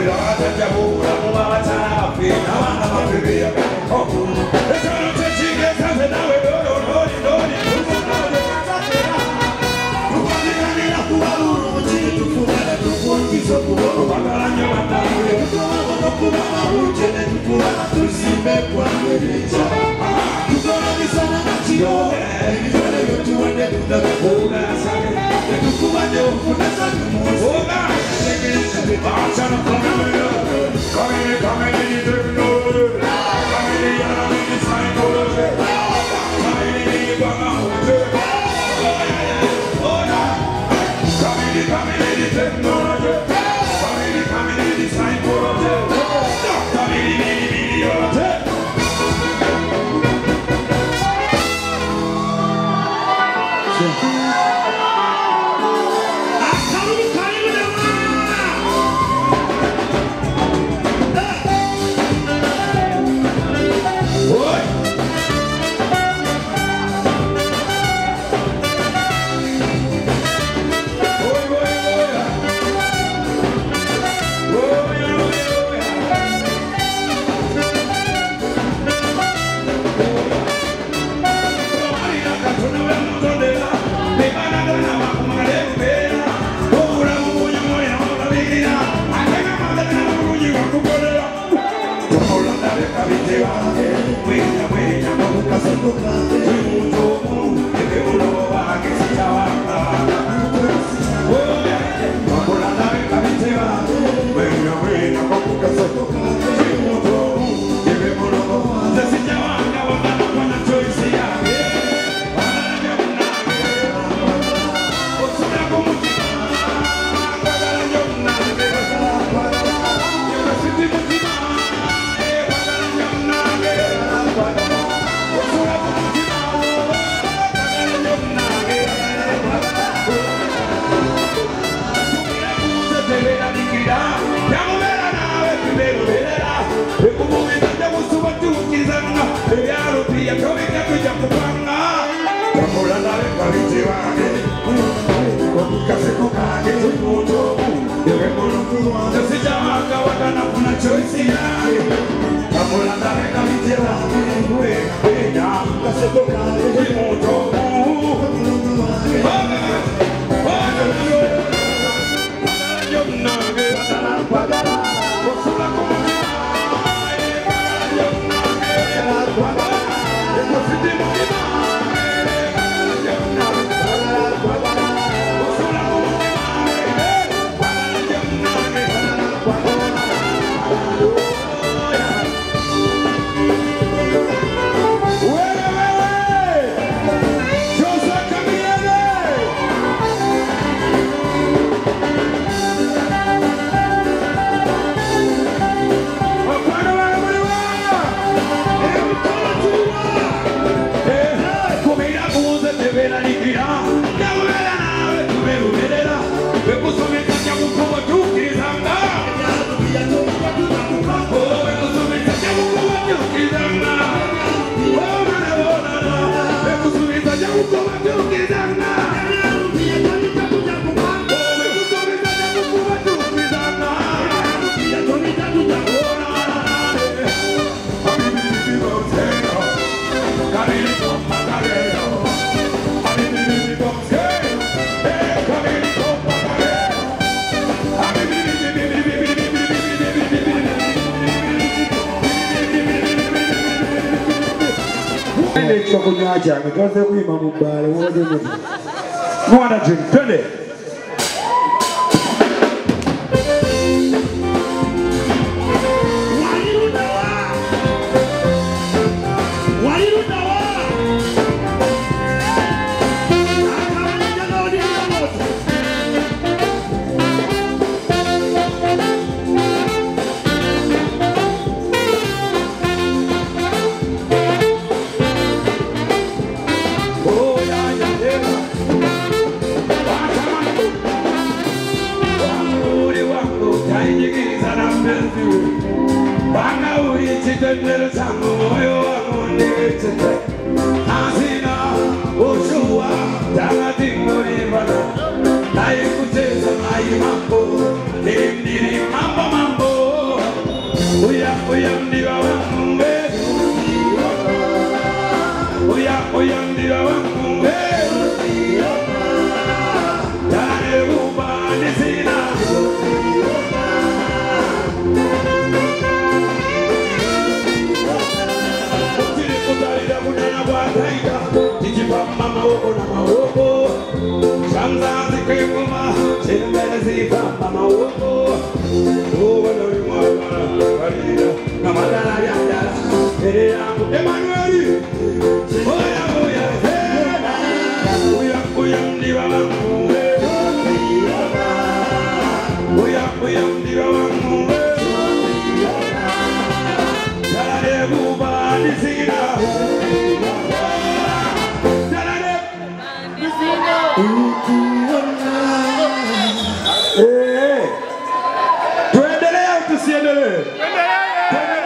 في العادة جبورة Baksana kameraya in, kameri in. kyange kazzeku imamu bbaala wodemudi mwana twende. Peneira! Peneira!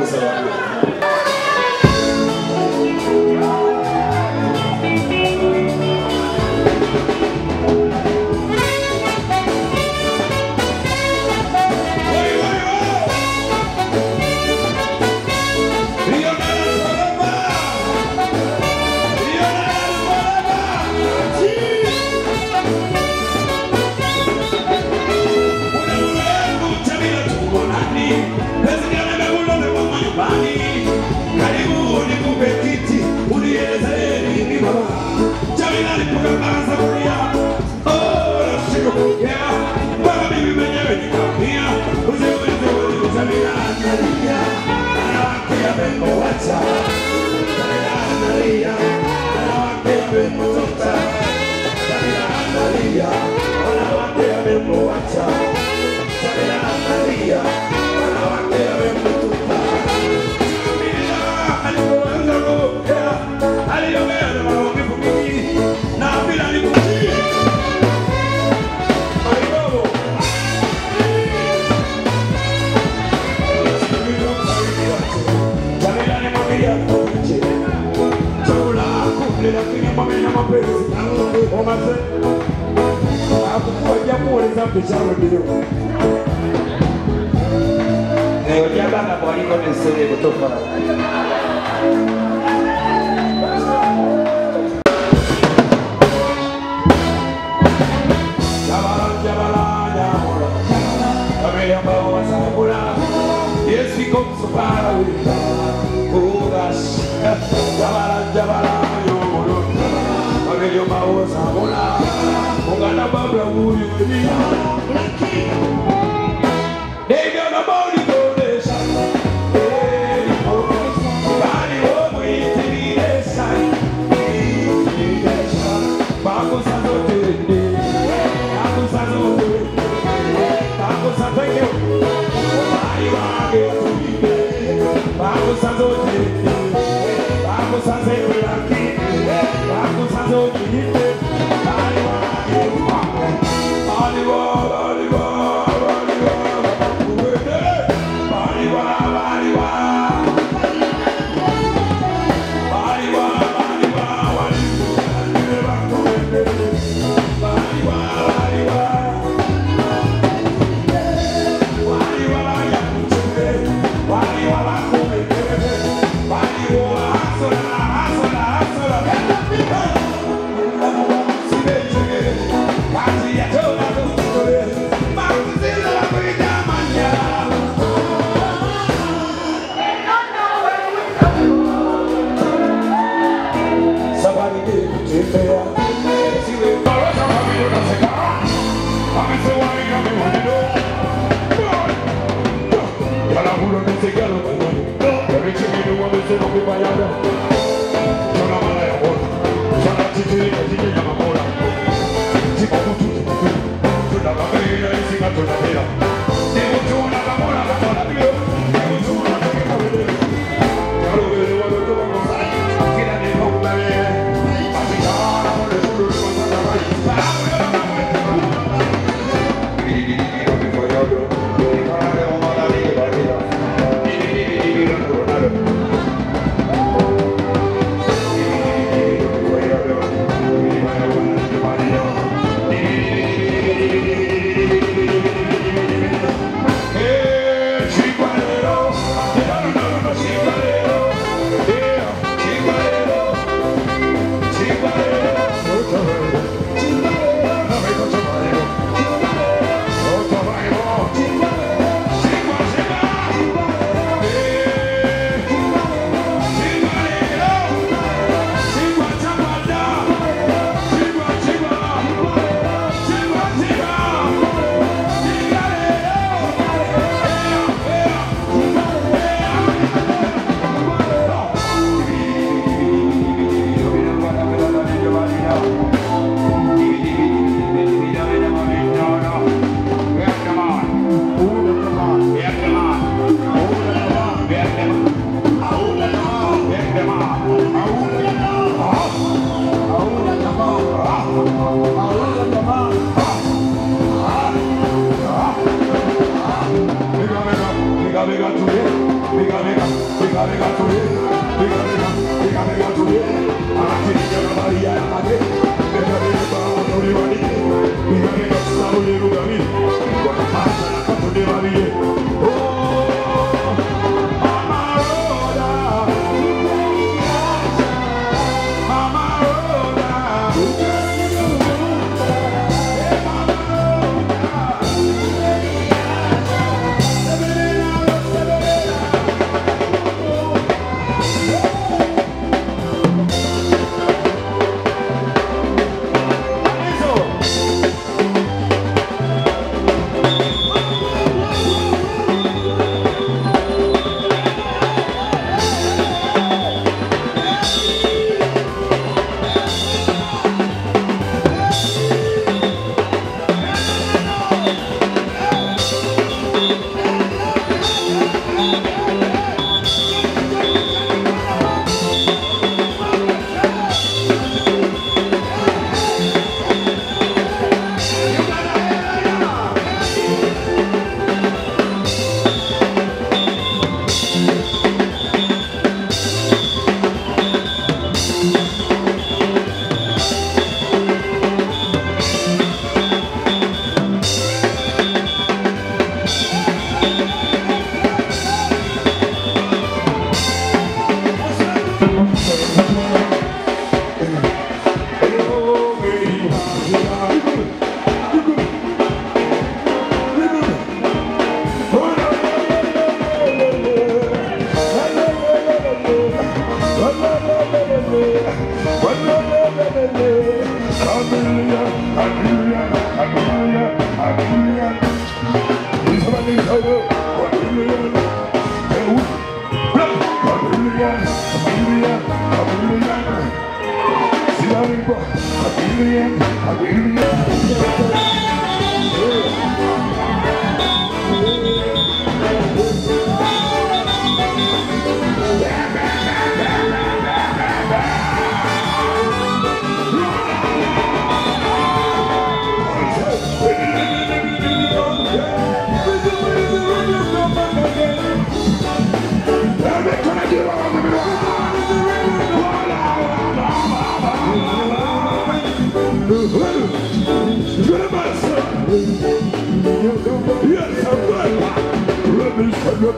coisa. maze akukuba jamuwoleza mu kyalo biro eyo jabanga bá bẹ̀rẹ̀ wò yìí.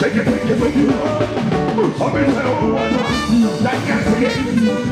Take it, take it, take it. I'm in hell. Like I said.